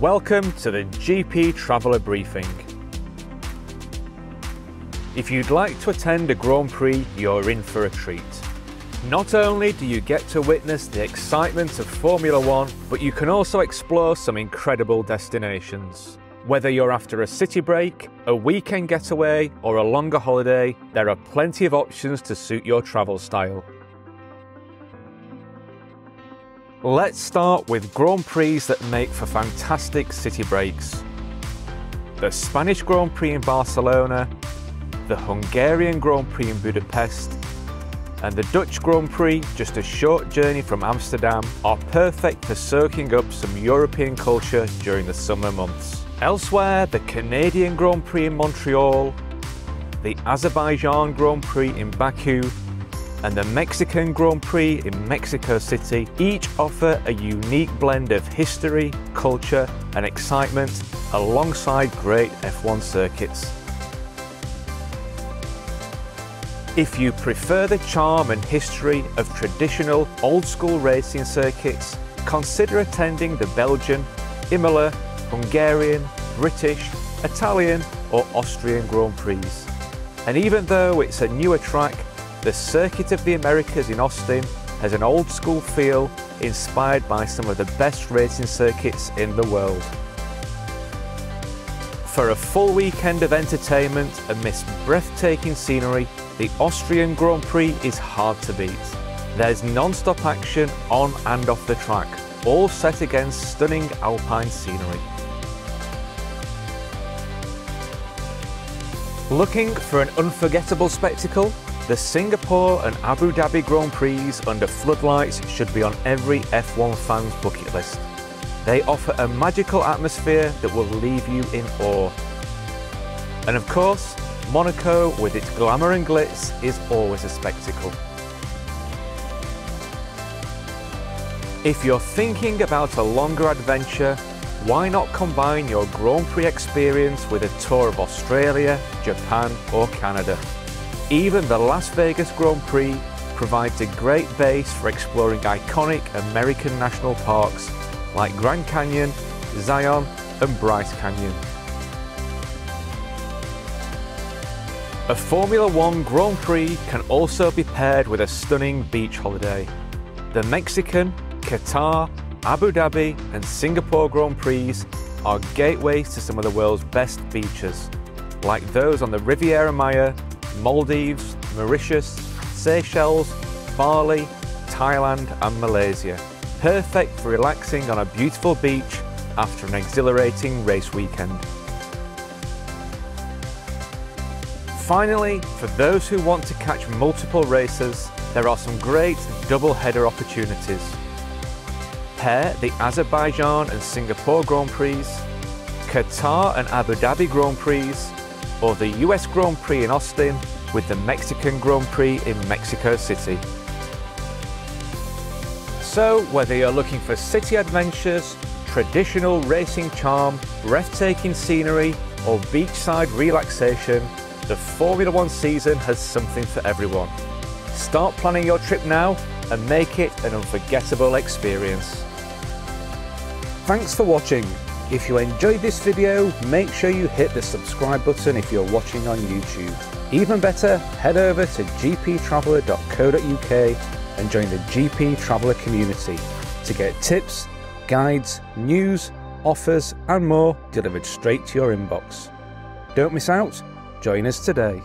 Welcome to the GP Traveller Briefing. If you'd like to attend a Grand Prix, you're in for a treat. Not only do you get to witness the excitement of Formula One, but you can also explore some incredible destinations. Whether you're after a city break, a weekend getaway, or a longer holiday, there are plenty of options to suit your travel style. Let's start with Grand Prix that make for fantastic city breaks. The Spanish Grand Prix in Barcelona, the Hungarian Grand Prix in Budapest, and the Dutch Grand Prix, just a short journey from Amsterdam, are perfect for soaking up some European culture during the summer months. Elsewhere, the Canadian Grand Prix in Montreal, the Azerbaijan Grand Prix in Baku, and the Mexican Grand Prix in Mexico City each offer a unique blend of history, culture, and excitement alongside great F1 circuits. If you prefer the charm and history of traditional old school racing circuits, consider attending the Belgian, Imola, Hungarian, British, Italian or Austrian Grand Prix. And even though it's a newer track, the Circuit of the Americas in Austin has an old school feel inspired by some of the best racing circuits in the world. For a full weekend of entertainment amidst breathtaking scenery, the Austrian Grand Prix is hard to beat. There's non-stop action on and off the track, all set against stunning alpine scenery. Looking for an unforgettable spectacle? The Singapore and Abu Dhabi Grand Prix under floodlights should be on every F1 fan's bucket list. They offer a magical atmosphere that will leave you in awe. And of course, Monaco with its glamour and glitz is always a spectacle. If you're thinking about a longer adventure, why not combine your Grand Prix experience with a tour of Australia, Japan or Canada? Even the Las Vegas Grand Prix provides a great base for exploring iconic American national parks like Grand Canyon, Zion and Bryce Canyon. A Formula One Grand Prix can also be paired with a stunning beach holiday. The Mexican, Qatar Abu Dhabi and Singapore Grand Prix are gateways to some of the world's best beaches, like those on the Riviera Maya, Maldives, Mauritius, Seychelles, Bali, Thailand and Malaysia. Perfect for relaxing on a beautiful beach after an exhilarating race weekend. Finally, for those who want to catch multiple races, there are some great double header opportunities pair the Azerbaijan and Singapore Grand Prix, Qatar and Abu Dhabi Grand Prix, or the US Grand Prix in Austin with the Mexican Grand Prix in Mexico City. So, whether you're looking for city adventures, traditional racing charm, breathtaking scenery, or beachside relaxation, the Formula One season has something for everyone. Start planning your trip now and make it an unforgettable experience. Thanks for watching. If you enjoyed this video, make sure you hit the subscribe button if you're watching on YouTube. Even better, head over to gptraveller.co.uk and join the GP Traveller community to get tips, guides, news, offers and more delivered straight to your inbox. Don't miss out, join us today.